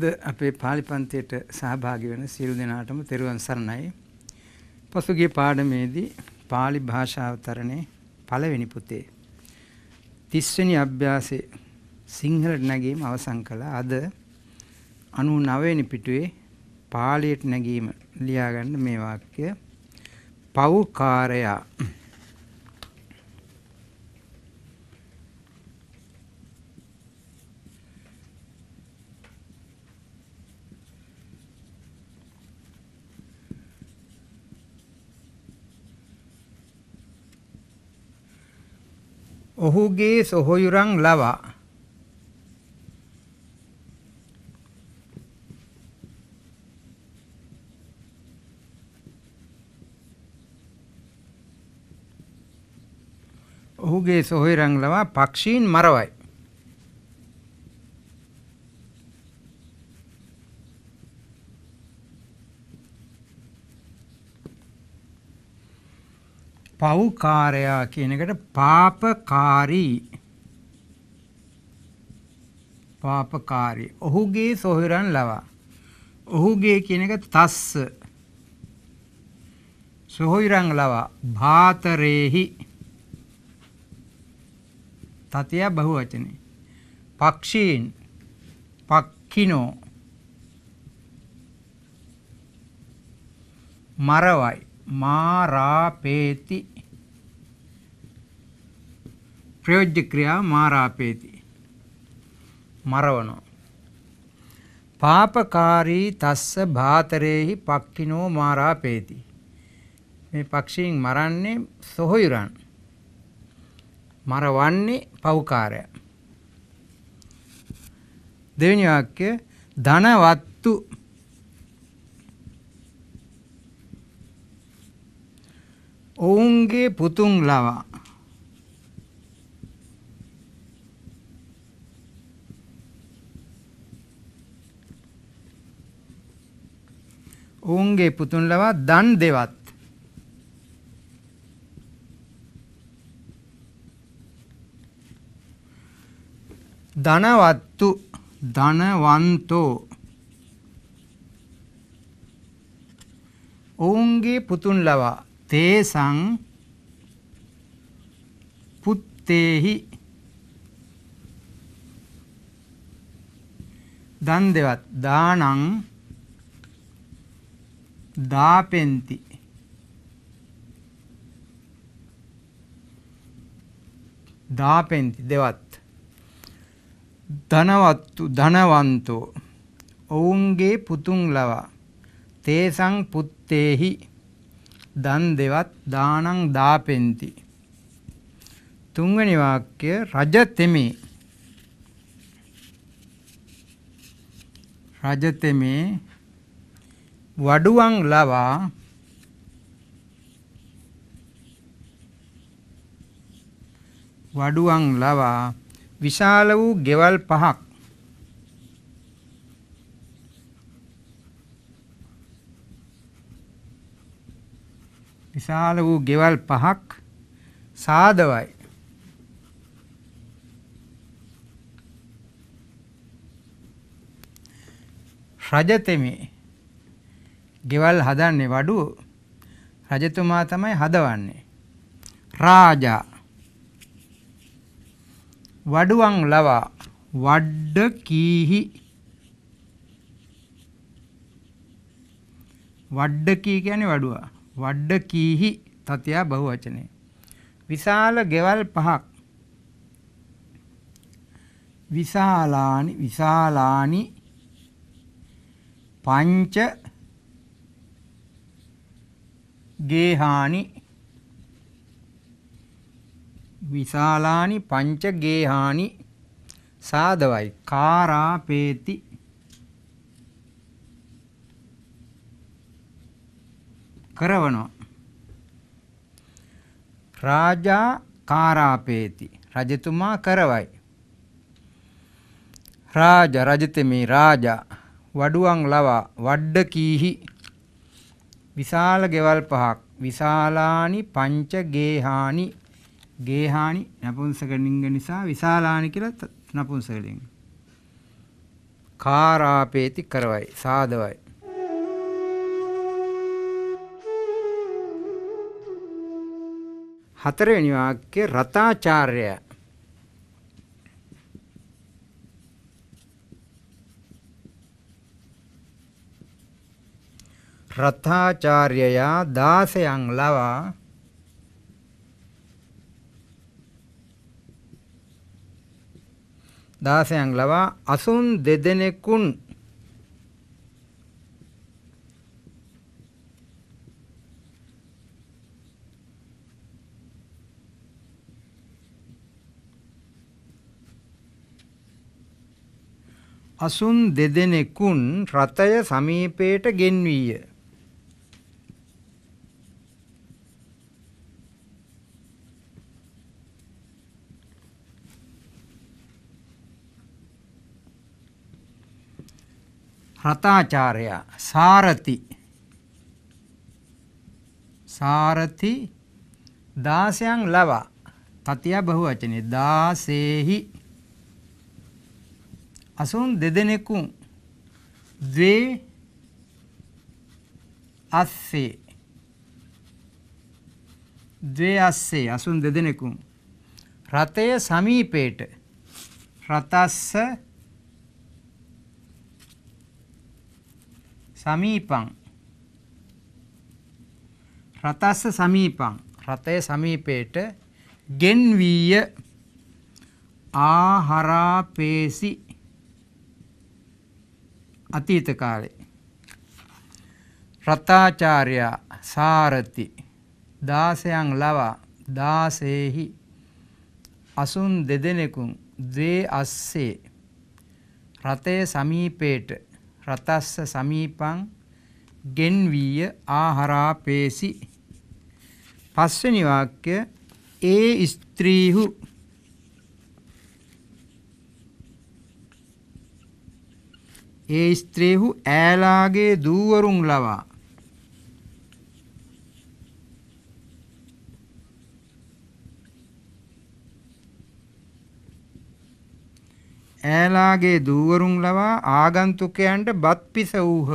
අද අපේ පාලි පන්තියට සහභාගී වෙන සියලු දෙනාටම තෙරුවන් සරණයි. පසුගිය පාඩමේදී පාලි භාෂාව තරණේ පළවෙනි පුතේ 30 වෙනි අභ්‍යාසයේ සිංහලට නැගීම අවසන් කළා. අද 99 වෙනි පිටුවේ පාලියට නැගීම ලියාගන්න මේ වාක්‍ය පව්කාරයා ඔහුගේ සොහොයුරන් ලවා ඔහුගේ සොහොයුරන් ලවා පක්ෂීන් මරවයි. පව්කාරයා කියන එකට පාපකාරී. පාපකාරී. ඔහුගේ සොහොයුරන් ලවා. ඔහුගේ කියන එක තස්ස. සොහොයුරන් ලවා. භාතරේහි. තතිය බහුවචනේ. පක්ෂීන්. පක්ඛිනෝ. මරවයි. මාරාපේති. ප්‍රයෝජ්‍ය ක්‍රියා මාරාපේති. මරවනෝ පාපකාරී තස්ස භාතරේහි පක්ඛිනෝ මාරාපේති. මේ පක්ෂීන් මරන්නේ සොහොයුරන්. මරවන්නේ පව්කාරය. දෙවෙනි වාක්‍ය ධනවත්තු ඔවුන්ගේ පුතුන් ලවා ඔවුන්ගේ පුතුන් ලවා දන් දෙවත්. ධනවත්තු ධනවන්තෝ. ඔවුන්ගේ පුතුන් ලවා තේසං පුත්තේහි දන් දෙවත් දානං දාපෙන්ති. දාපෙන්ති දෙවත්. ධනවත්තු ධනවන්තෝ ඔවුන්ගේ පුතුන් ලවා තේසං පුත්තේහි දන් දෙවත් දානං දාපෙන්ති. තුන්වෙනි වාක්‍ය රජ තෙමේ රජ තෙමේ වඩුවන් ලවා වඩුවන් ලවා විශාල වූ ගෙවල් පහක් විශාල වූ ගෙවල් පහක් සාදවයි. රජතෙමේ. ගෙවල් හදන්නේ වඩුව රජතුමා තමයි හදවන්නේ. රාජා. වඩුවන් ලවා වඩ්ඩ කීහි. වඩ්ඩ කී කියන්නේ වඩුවා. වඩ්ඩ කීහි තතියා බහුවචනේ විශාල ගෙවල් පහක්. විශාලානි විශාලානි පංච ගේහානි විශාලානි පංච ගේහානි සාදවයි. කාරාපේති කරවනවා. රාජා කාරාපේති. රජතුමා කරවයි. රාජ රජතෙමේ රාජා. වඩුවන් ලවා වඩ්ඩ කීහි විශාල ගෙවල් පහක්. විශාලානි පංච ගේහානි. ගේහානි නපුංසක ලිංග නිසා විශාලානි කියලා නපුංසක ලිංග. කාරාපේති කරවයි සාදවයි. හතරවෙනි වාක්‍ය රතාචාර්ය. රථාචාර්යයා දාසයන් ලවා දාසයන් ලවා අසුන් දෙදෙනෙකුන් අසුන් දෙදෙනෙකුන් රථය සමීපයට ගෙන්වීය. රතාචාරයා සාරති. සාරති දාසයන් ලවා. තතිය බහුවචනේ දාසේහි. අසුන් දෙදෙනෙකු ද්වේ අස්සේ. ද්වේ අස්සේ අසුන් දෙදෙනෙකු. රථය සමීපේට. රතස්ස සමීපං. රතස්ස සමීපං. රථය සමීපේට ගෙන්වීය. ආහරාපේසි අතීත කාලේ රතාචාර්යා සාරති දාසයන් ලවා දාසේහි. අසුන් දෙදෙනෙකුන් ද්වේ අස්සේ. රථය සමීපේට රතස්ස සමීපං ගෙන්වීය ආහරාපේසි පස්වෙනි වාක්‍ය ඒ ස්ත්‍රීහු ඒ ස්ත්‍රීහු ඈලාගේ දූවරුන් ලවා ඈලාගේ දූවරුන් ලවා ආගන්තුකයන්ට බත් පිස වූහ.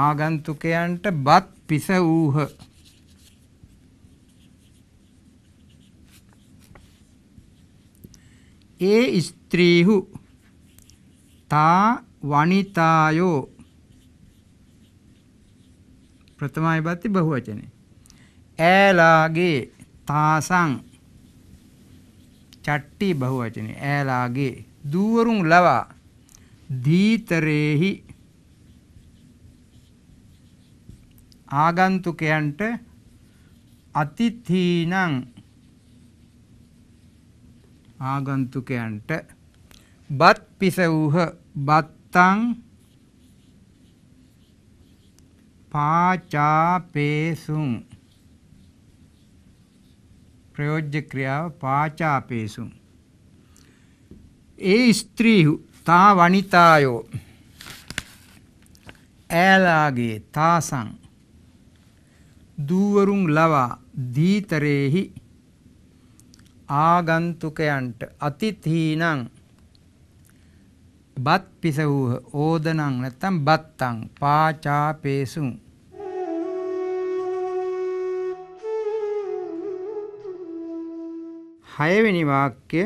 ආගන්තුකයන්ට බත් පිස වූහ. ඒ ස්ත්‍රීහු තා වනිතායෝ ප්‍රථම විභක්ති බහුවචනේ. ඈලාගේ තාසං චට්ටි බහුවචනේ ඈලාගේ දූවරුන් ලවා දීතරේහි ආගන්තුකයන්ට අතිථීනං ආගන්තුකයන්ට බත් පිසවූහ. බත්තං පාචාපේසුම්. ප්‍රයෝජ්‍ය ක්‍රියාව පාචාපේසුම්. ඒ ස්ත්‍රීහු තා වනිතායෝ ඈලාගේ තාසං දූවරුන් ලවා දීතරේහි ආගන්තුකයන්ට අතිථීනං බත් පිසවූහ ඕදනං නැත්තම් බත්තං පාචාපේසුම්. හයවෙනි වාක්‍ය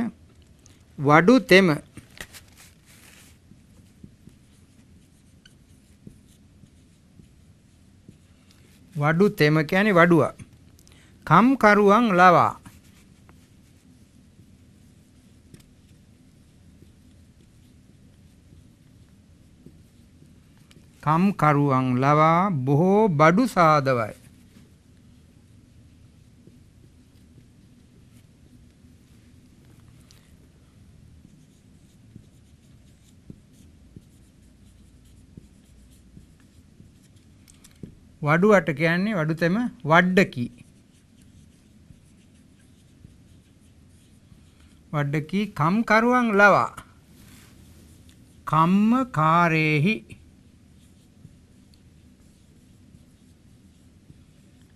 වඩු තෙම. වඩු තෙම කියන්නේ වඩුව. කම්කරුවන් ලවා. කම්කරුවන් ලවා බොහෝ බඩු සාදවයි. වඩුවට කියන්නේ වඩුතෙම වඩ්ඩකි. වඩ්ඩකි කම්කරුවන් ලවා කම්ම කාරේහි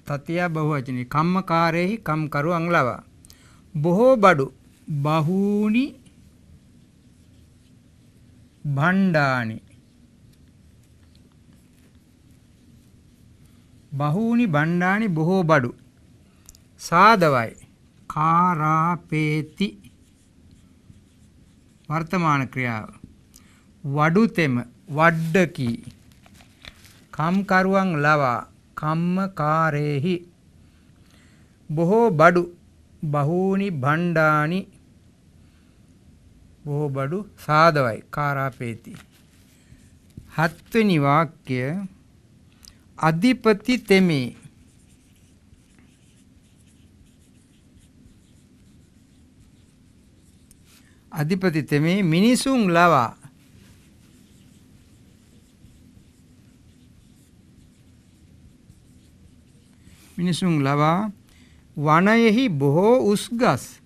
තතිය බහුවචනේ. කම්මකාරේහි කම්කරුවන් ලවා. බොහෝ බඩු බහූනි භණ්ඩානි බහූනි භණ්ඩානි බොහෝ බඩු. සාදවයි. කාරාපේති. වර්තමාන ක්‍රියාව. වඩුතෙම වඩ්ඩකී. කම්කරුවන් ලවා. කම්මකාරේහි. බොහෝ බඩු බහූනි භණ්ඩානි බොහෝ බඩු සාදවයි. කාරාපේති. හත්වෙනි වාක්‍ය අධිපති තෙමේ. අධිපති තෙමේ මිනිසුන් ලවා. මිනිසුන් ලවා වනයෙහි බොහෝ උස්ගස්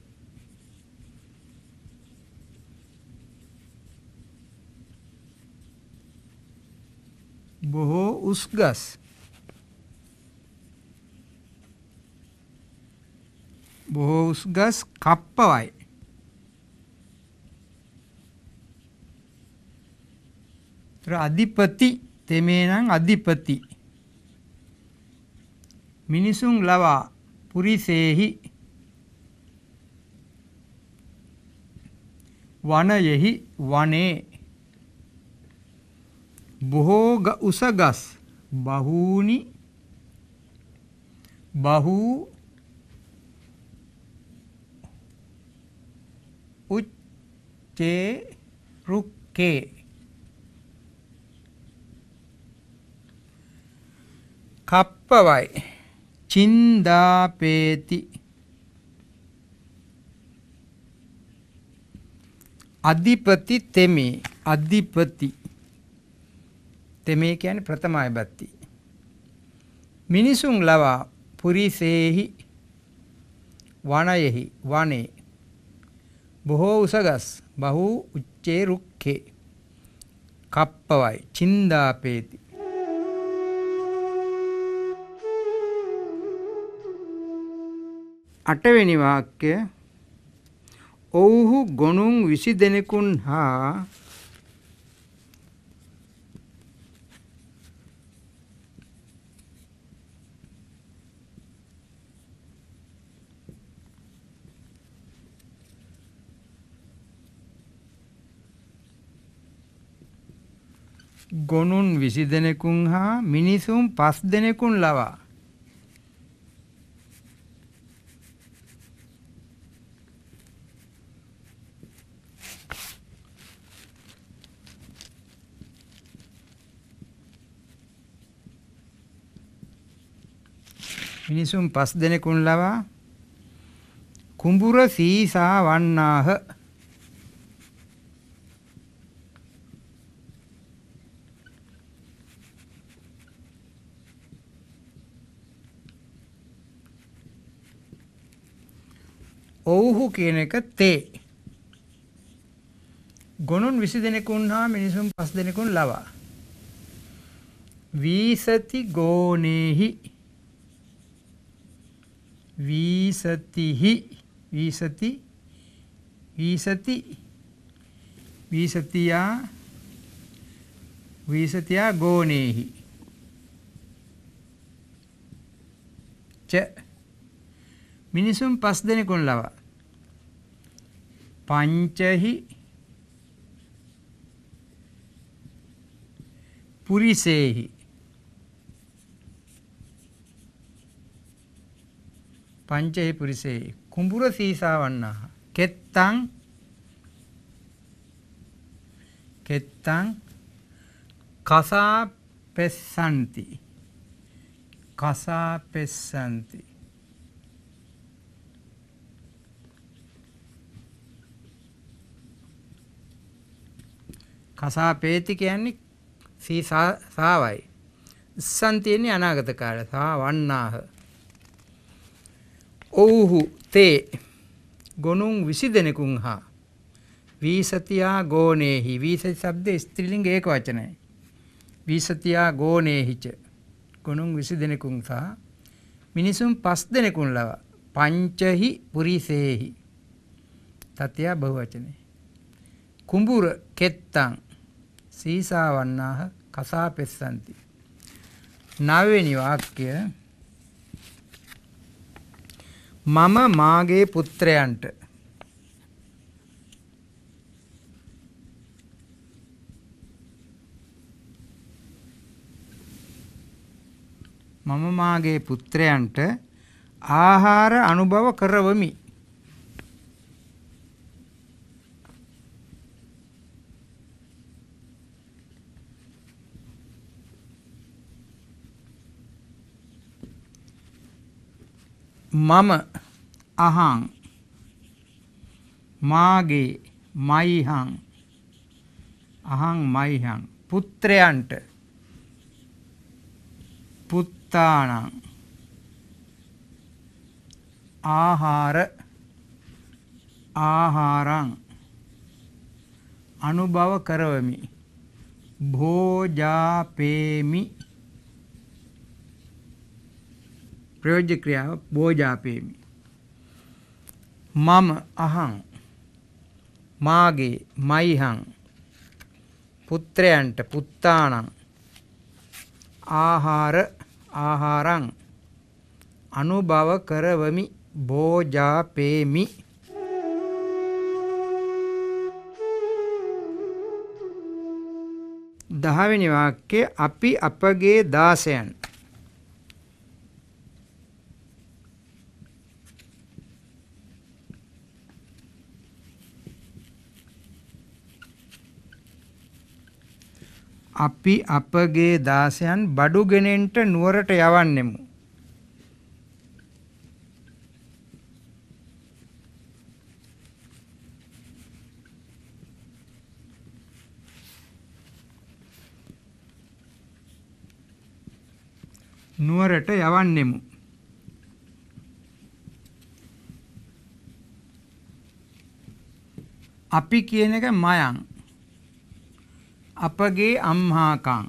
බොහෝ උස්ගස් බොහෝ උස්ගස් කප්පවයි. අධිපති තෙමේ නම් අධිපති. මිනිසුන් ලවා පුරිසේහි වනයෙහි වනේ. බොහෝ උසගස් බහූනි බහූ උච්චේ රුක්කේ. කප්පවයි. චින්දාපේති. අධිපති තෙමේ. අධිපති. තෙමේ කියන්නේ ප්‍රථම අයබත්ති. මිනිසුන් ලවා පුරිසේහි වනයෙහි වනේ. බොහෝ උසගස් බහු උච්චේ රුක්කේ කප්පවයි චින්දාපේති. අටවෙනි වාක්‍ය ඔවුහු ගොනුන් විසි දෙනෙකුන් හා ගොනුන් විසි දෙනෙකුන් හා මිනිසුන් පස් දෙනෙකුන් ලවා. මිනිසුන් පස් දෙනෙකුන් ලවා කුඹුර සීසා වන්නාහ. ඔවුහු කියන එක තේ. ගොනුන් විසි දෙනෙකුන් හා මිනිසුන් පස් දෙනෙකුන් ලවා. වීසති ගෝනේහි. වීසතිහි වීසති වීසති වීසතියා වීසතියා ගෝනේහි ච. මිනිසුන් පස් දෙනෙකුන් ලවා. පංචහි පුරිසේහි. පංචහි පුරිසේ. කුඹුර සීසා වන්නාහ. කෙත්තං කෙත්තං කසා පෙස්සන්ති. කසා පෙස්සන්ති. කසා පේති කියන්නේ සී සාවයි. සන්තියන්නේ අනාගත කාල. සා වන්නාහ ඔවුහු තේ ගොනුන් විසි දෙනෙකුන් හා වීසතියා ගෝනේහි වීසති සබ්ද ස්ත්‍රීලිංග ඒක වචනයි වීසතියා ගෝනේහිච ගොනුන් විසි දෙනෙකුන් සහ මිනිසුන් පස් දෙනෙකුන් ලව පංචහි පුරිසේහි. තතයා බහුවචනේ කුඹුර කෙත්තං සීසාවන්නාහ කසා පෙස්සන්ති. නවවෙනි වාක්‍ය මම මාගේ පුත්‍රයන්ට මම මාගේ පුත්‍රයන්ට ආහාර අනුභව කරවමි. මම අහං. මාගේ මයිහං. අහං මයිහං. පුත්‍රයන්ට. පුත්තානං. ආහාර. ආහාරං. අනුභව කරවමි. භෝජාපේමි. ප්‍රයෝජ්‍ය ක්‍රියාව භෝජාපේමි මම අහං මාගේ මයිහං පුත්‍රයන්ට පුත්තානං ආහාර ආහාරං අනුභව කරවමි භෝජාපේමි දහවෙනි වාක්‍ය අපි අපගේ දාසයන් අපි අපගේ දාසයන් බඩුගෙනෙන්ට නුවරට යවන්නෙමු. නුවරට යවන්නෙමු. අපි කියන එක මයන් අපගේ අම්හාකං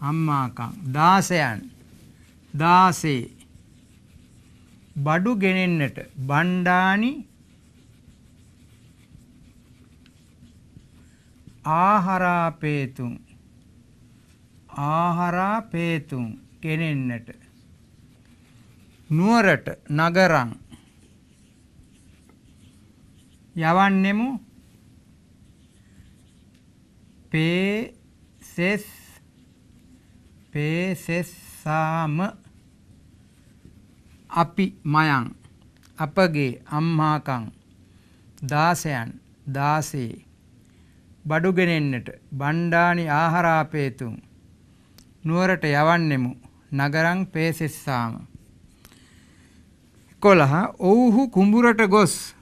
අම්මාකං. දාසයන්. දාසේ. බඩු ගෙනෙන්නට. බණ්ඩානි. ආහාරාපේතුන් ආහාරාපේතුන් ගෙනෙන්නට. නුවරට. නගරං. යවන්නෙමු. පේසෙස් පේසෙස්සාම. අපි මයන් අපගේ අම්මාකං දාසයන් දාසේ. බඩුගෙනෙන්නට බණ්ඩානි ආහාරාපේතුන්. නුවරට යවන්නෙමු නගරං පේසෙස්සාම. කොළහ ඔවුහු කුඹුරට ගොස්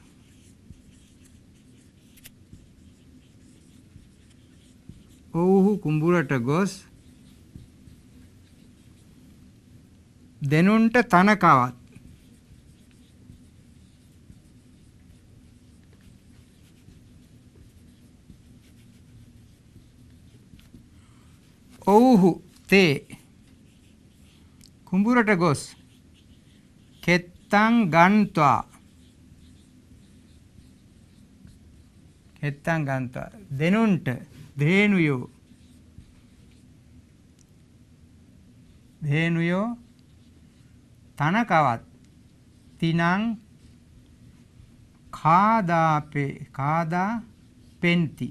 ඔවුහු කුඹුරට ගොස් දෙනුන්ට තනකවත් ඔවුහු තේ කුඹුරට ගොස් කෙත්තං ගන්ත්වා. කෙත්තං ගන්ත්වා. දෙනුන්ට ධේනුයෝ ධේනුයෝ තනකවත් තිනං කාදාපේ කාදා පෙන්ති.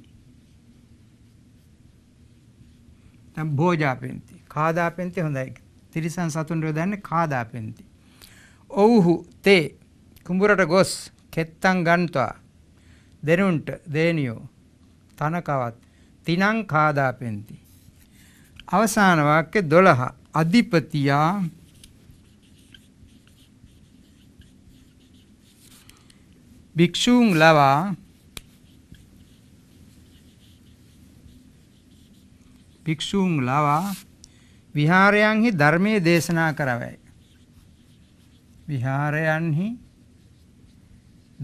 දැන් භෝජාපෙන්ති කාදාපෙන්ති හොඳයි. තිරිසන් සතුන් යොදන්නේ කාදාපෙන්ති ඔව්හු තේ කුඹුරට ගොස් කෙත්තං ගන්නවා දෙනුන්ට දේනියෝ තනකවත් තිනං කාදාපෙන්ති අවසාන වාක්‍ය 12 අධිපතියා භික්ෂූන් ලවා භික්ෂූන් ලවා විහාරයන්හි ධර්මයේ දේශනා කරවයි. විහාරයන්හි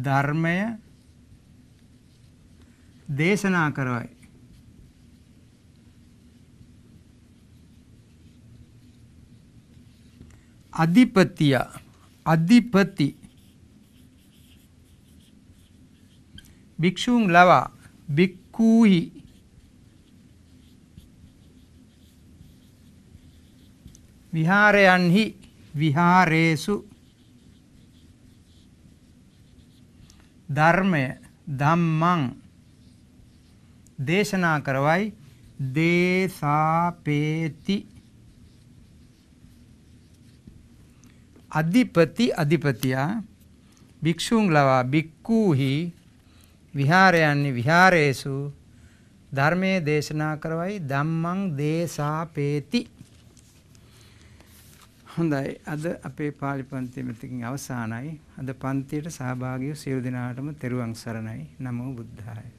ධර්මය දේශනා කරවයි. අධිපතිය අධිපති. භික්ෂූන් ලවා භික්ඛූහි. විහාරයන්හි විහාරේසු. ධර්මය ධම්මං. දේශනා කරවයි දේසාපේති. අධිපති අධිපතියා භික්ෂූන් ලවා භික්ඛූහි විහාරයන්හි විහාරේසු ධර්මයේ දේශනා කරවයි ධම්මං දේසාපේති. හොඳයි. අද අපේ පාලි පන්තිය මෙතකින් අවසానයි අද පන්තියට සහභාගී වූ සියලු දෙනාටම තෙරුවන් සරණයි. නමෝ බුද්ධාය.